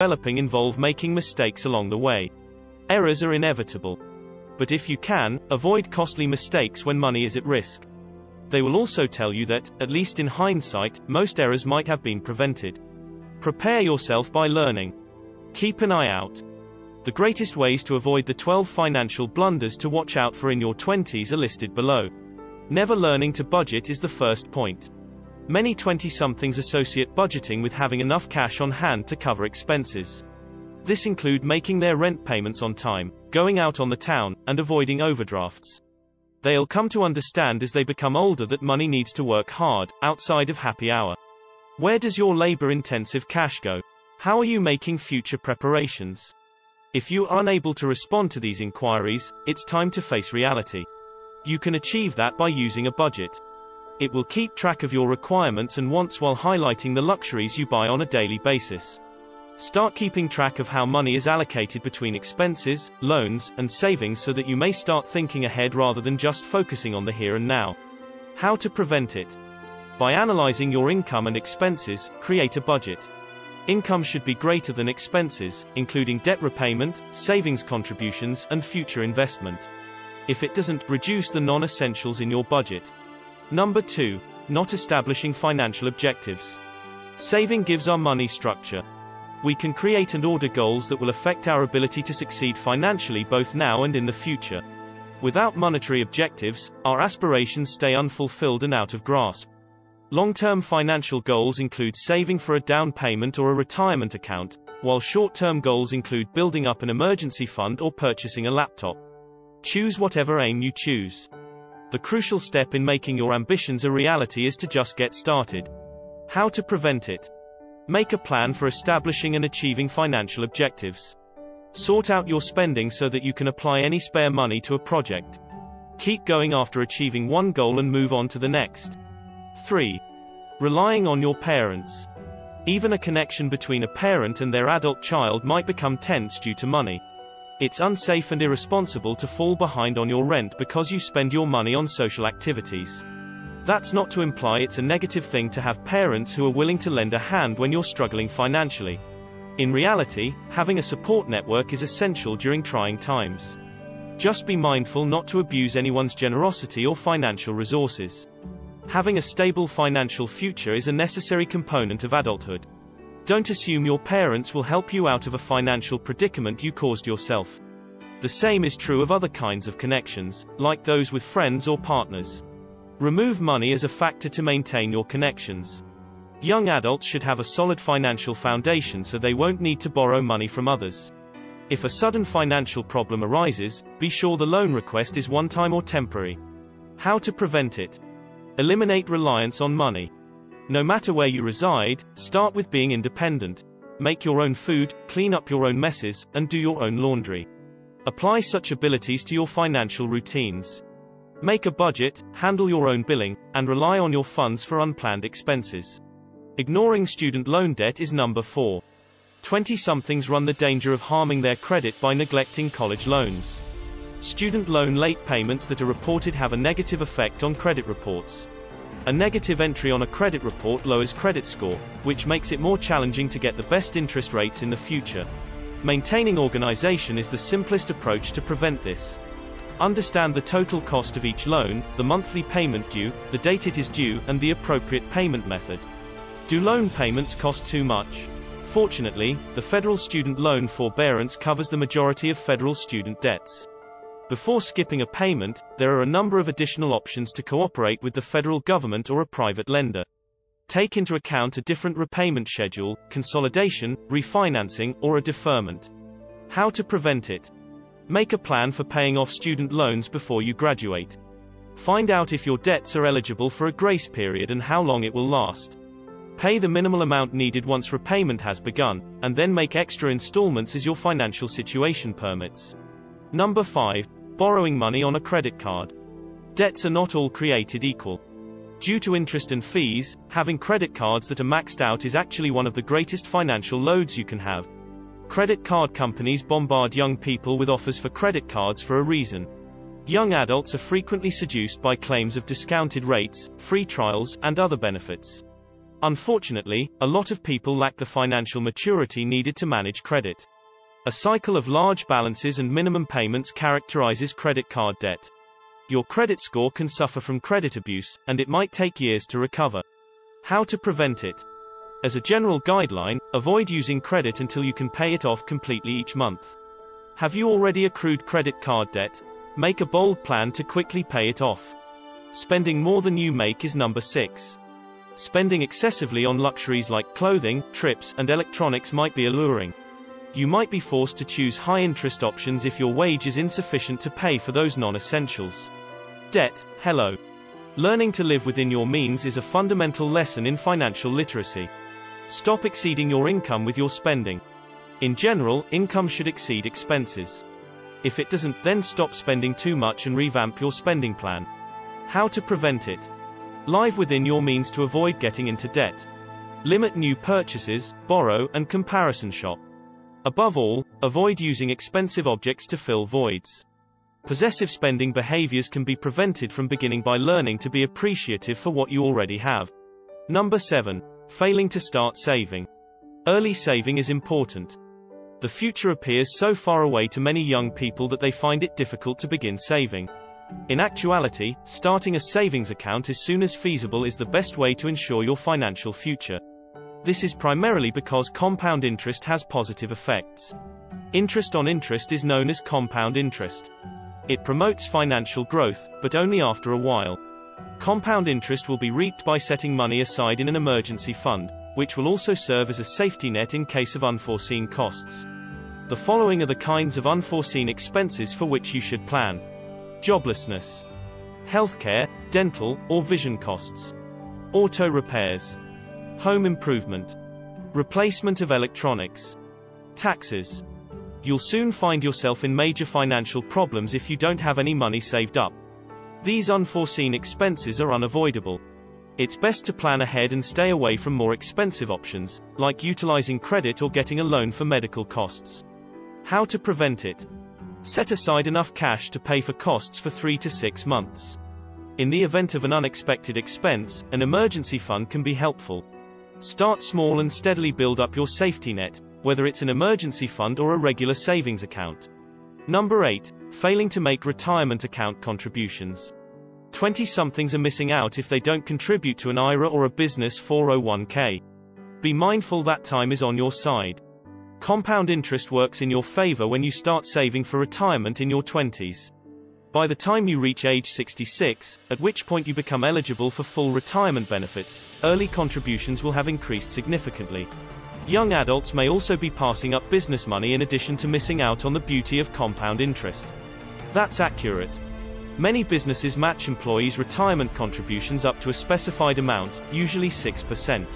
developing involve making mistakes along the way. Errors are inevitable. But if you can, avoid costly mistakes when money is at risk. They will also tell you that, at least in hindsight, most errors might have been prevented. Prepare yourself by learning. Keep an eye out. The greatest ways to avoid the 12 financial blunders to watch out for in your 20s are listed below. Never learning to budget is the first point. Many 20-somethings associate budgeting with having enough cash on hand to cover expenses. This include making their rent payments on time, going out on the town, and avoiding overdrafts. They'll come to understand as they become older that money needs to work hard, outside of happy hour. Where does your labor-intensive cash go? How are you making future preparations? If you are unable to respond to these inquiries, it's time to face reality. You can achieve that by using a budget. It will keep track of your requirements and wants while highlighting the luxuries you buy on a daily basis. Start keeping track of how money is allocated between expenses, loans, and savings so that you may start thinking ahead rather than just focusing on the here and now. How to prevent it? By analyzing your income and expenses, create a budget. Income should be greater than expenses, including debt repayment, savings contributions, and future investment. If it doesn't, reduce the non-essentials in your budget. Number 2. Not establishing financial objectives. Saving gives our money structure. We can create and order goals that will affect our ability to succeed financially both now and in the future. Without monetary objectives, our aspirations stay unfulfilled and out of grasp. Long-term financial goals include saving for a down payment or a retirement account, while short-term goals include building up an emergency fund or purchasing a laptop. Choose whatever aim you choose. The crucial step in making your ambitions a reality is to just get started. How to prevent it? Make a plan for establishing and achieving financial objectives. Sort out your spending so that you can apply any spare money to a project. Keep going after achieving one goal and move on to the next. 3. Relying on your parents. Even a connection between a parent and their adult child might become tense due to money. It's unsafe and irresponsible to fall behind on your rent because you spend your money on social activities. That's not to imply it's a negative thing to have parents who are willing to lend a hand when you're struggling financially. In reality, having a support network is essential during trying times. Just be mindful not to abuse anyone's generosity or financial resources. Having a stable financial future is a necessary component of adulthood. Don't assume your parents will help you out of a financial predicament you caused yourself. The same is true of other kinds of connections, like those with friends or partners. Remove money as a factor to maintain your connections. Young adults should have a solid financial foundation so they won't need to borrow money from others. If a sudden financial problem arises, be sure the loan request is one-time or temporary. How to prevent it? Eliminate reliance on money. No matter where you reside, start with being independent. Make your own food, clean up your own messes, and do your own laundry. Apply such abilities to your financial routines. Make a budget, handle your own billing, and rely on your funds for unplanned expenses. Ignoring student loan debt is number 4. 20-somethings run the danger of harming their credit by neglecting college loans. Student loan late payments that are reported have a negative effect on credit reports. A negative entry on a credit report lowers credit score, which makes it more challenging to get the best interest rates in the future. Maintaining organization is the simplest approach to prevent this. Understand the total cost of each loan, the monthly payment due, the date it is due, and the appropriate payment method. Do loan payments cost too much? Fortunately, the federal student loan forbearance covers the majority of federal student debts. Before skipping a payment, there are a number of additional options to cooperate with the federal government or a private lender. Take into account a different repayment schedule, consolidation, refinancing, or a deferment. How to prevent it? Make a plan for paying off student loans before you graduate. Find out if your debts are eligible for a grace period and how long it will last. Pay the minimal amount needed once repayment has begun, and then make extra installments as your financial situation permits. Number 5. Borrowing money on a credit card. Debts are not all created equal. Due to interest and fees, having credit cards that are maxed out is actually one of the greatest financial loads you can have. Credit card companies bombard young people with offers for credit cards for a reason. Young adults are frequently seduced by claims of discounted rates, free trials, and other benefits. Unfortunately, a lot of people lack the financial maturity needed to manage credit. A cycle of large balances and minimum payments characterizes credit card debt. Your credit score can suffer from credit abuse, and it might take years to recover. How to prevent it? As a general guideline, avoid using credit until you can pay it off completely each month. Have you already accrued credit card debt? Make a bold plan to quickly pay it off. Spending more than you make is number 6. Spending excessively on luxuries like clothing, trips, and electronics might be alluring. You might be forced to choose high-interest options if your wage is insufficient to pay for those non-essentials. Debt, hello. Learning to live within your means is a fundamental lesson in financial literacy. Stop exceeding your income with your spending. In general, income should exceed expenses. If it doesn't, then stop spending too much and revamp your spending plan. How to prevent it? Live within your means to avoid getting into debt. Limit new purchases, borrow, and comparison shop. Above all, avoid using expensive objects to fill voids. Possessive spending behaviors can be prevented from beginning by learning to be appreciative for what you already have. Number 7. Failing to start saving. Early saving is important. The future appears so far away to many young people that they find it difficult to begin saving. In actuality, starting a savings account as soon as feasible is the best way to ensure your financial future. This is primarily because compound interest has positive effects. Interest on interest is known as compound interest. It promotes financial growth, but only after a while. Compound interest will be reaped by setting money aside in an emergency fund, which will also serve as a safety net in case of unforeseen costs. The following are the kinds of unforeseen expenses for which you should plan. Joblessness. Healthcare, dental, or vision costs. Auto repairs. Home improvement. Replacement of electronics. Taxes. You'll soon find yourself in major financial problems if you don't have any money saved up. These unforeseen expenses are unavoidable. It's best to plan ahead and stay away from more expensive options, like utilizing credit or getting a loan for medical costs. How to prevent it? Set aside enough cash to pay for costs for three to six months. In the event of an unexpected expense, an emergency fund can be helpful. Start small and steadily build up your safety net, whether it's an emergency fund or a regular savings account. Number 8. Failing to make retirement account contributions. 20 somethings are missing out if they don't contribute to an IRA or a business 401k. Be mindful that time is on your side. Compound interest works in your favor when you start saving for retirement in your 20s. By the time you reach age 66, at which point you become eligible for full retirement benefits, early contributions will have increased significantly. Young adults may also be passing up business money in addition to missing out on the beauty of compound interest. That's accurate. Many businesses match employees' retirement contributions up to a specified amount, usually 6%.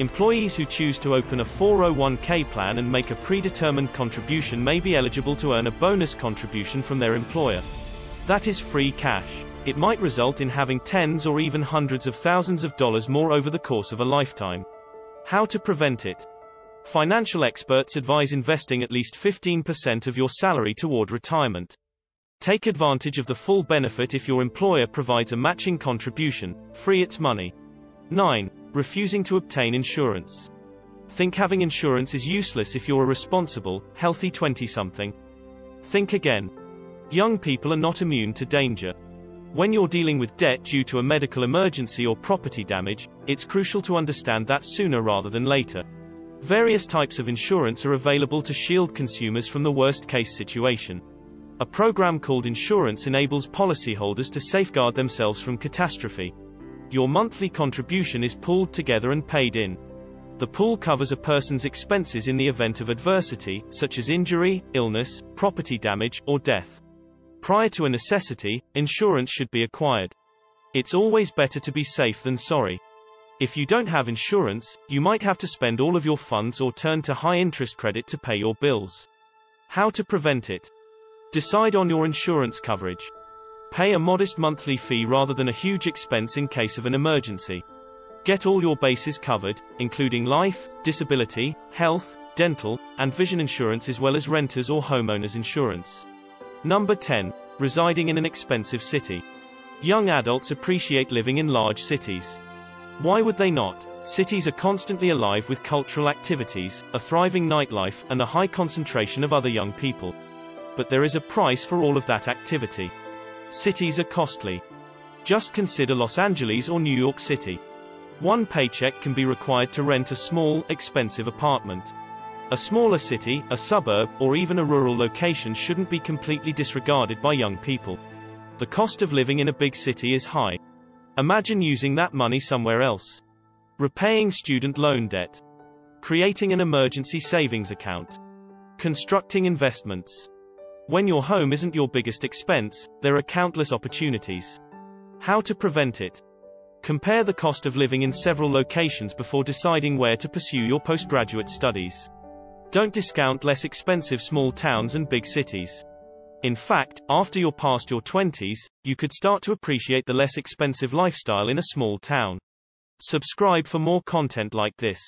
Employees who choose to open a 401k plan and make a predetermined contribution may be eligible to earn a bonus contribution from their employer. That is free cash. It might result in having tens or even hundreds of thousands of dollars more over the course of a lifetime. How to prevent it? Financial experts advise investing at least 15% of your salary toward retirement. Take advantage of the full benefit if your employer provides a matching contribution, free its money. 9. Refusing to obtain insurance. Think having insurance is useless if you're a responsible, healthy 20-something. Think again. Young people are not immune to danger. When you're dealing with debt due to a medical emergency or property damage, it's crucial to understand that sooner rather than later. Various types of insurance are available to shield consumers from the worst-case situation. A program called insurance enables policyholders to safeguard themselves from catastrophe. Your monthly contribution is pooled together and paid in. The pool covers a person's expenses in the event of adversity, such as injury, illness, property damage, or death. Prior to a necessity, insurance should be acquired. It's always better to be safe than sorry. If you don't have insurance, you might have to spend all of your funds or turn to high interest credit to pay your bills. How to prevent it? Decide on your insurance coverage. Pay a modest monthly fee rather than a huge expense in case of an emergency. Get all your bases covered, including life, disability, health, dental, and vision insurance as well as renters or homeowners insurance. Number 10. Residing in an expensive city. Young adults appreciate living in large cities. Why would they not? Cities are constantly alive with cultural activities, a thriving nightlife, and a high concentration of other young people. But there is a price for all of that activity. Cities are costly. Just consider Los Angeles or New York City. One paycheck can be required to rent a small, expensive apartment. A smaller city, a suburb, or even a rural location shouldn't be completely disregarded by young people. The cost of living in a big city is high. Imagine using that money somewhere else. Repaying student loan debt. Creating an emergency savings account. Constructing investments. When your home isn't your biggest expense, there are countless opportunities. How to prevent it. Compare the cost of living in several locations before deciding where to pursue your postgraduate studies. Don't discount less expensive small towns and big cities. In fact, after you're past your 20s, you could start to appreciate the less expensive lifestyle in a small town. Subscribe for more content like this.